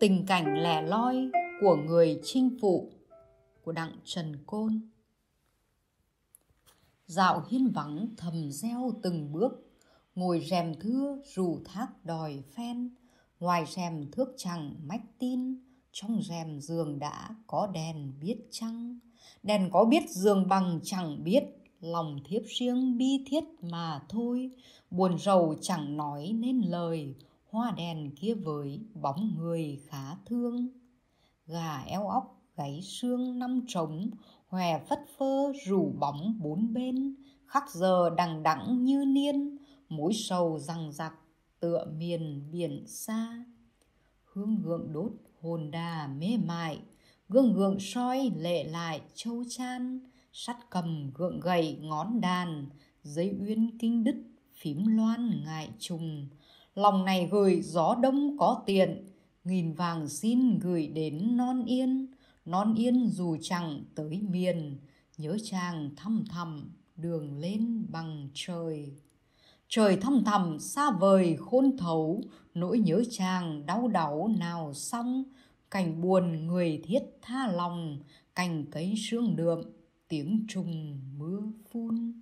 tình cảnh lẻ loi của người chinh phụ của đặng trần côn. Dạo hiên vắng thầm reo từng bước, ngồi rèm thưa rủ thác đòi phen, ngoài rèm thước chẳng mách tin, trong rèm giường đã có đèn biết chăng? Đèn có biết giường bằng chẳng biết, lòng thiếp riêng bi thiết mà thôi, buồn rầu chẳng nói nên lời hoa đèn kia với bóng người khá thương. Gà eo óc gáy xương năm trống, hòe phất phơ rủ bóng bốn bên. Khắc giờ đằng đẵng như niên, mối sầu răng giặc tựa miền biển xa. Hương gượng đốt hồn đà mê mại, gương gượng soi lệ lại châu chan. Sắt cầm gượng gầy ngón đàn giấy uyên kinh đứt phím loan ngại trùng lòng này gửi gió đông có tiền, nghìn vàng xin gửi đến non yên. Non yên dù chẳng tới miền, nhớ chàng thăm thầm đường lên bằng trời. Trời thăm thầm xa vời khôn thấu, nỗi nhớ chàng đau đáu nào xong. Cảnh buồn người thiết tha lòng, cành cấy sương đượm, tiếng trùng mưa phun.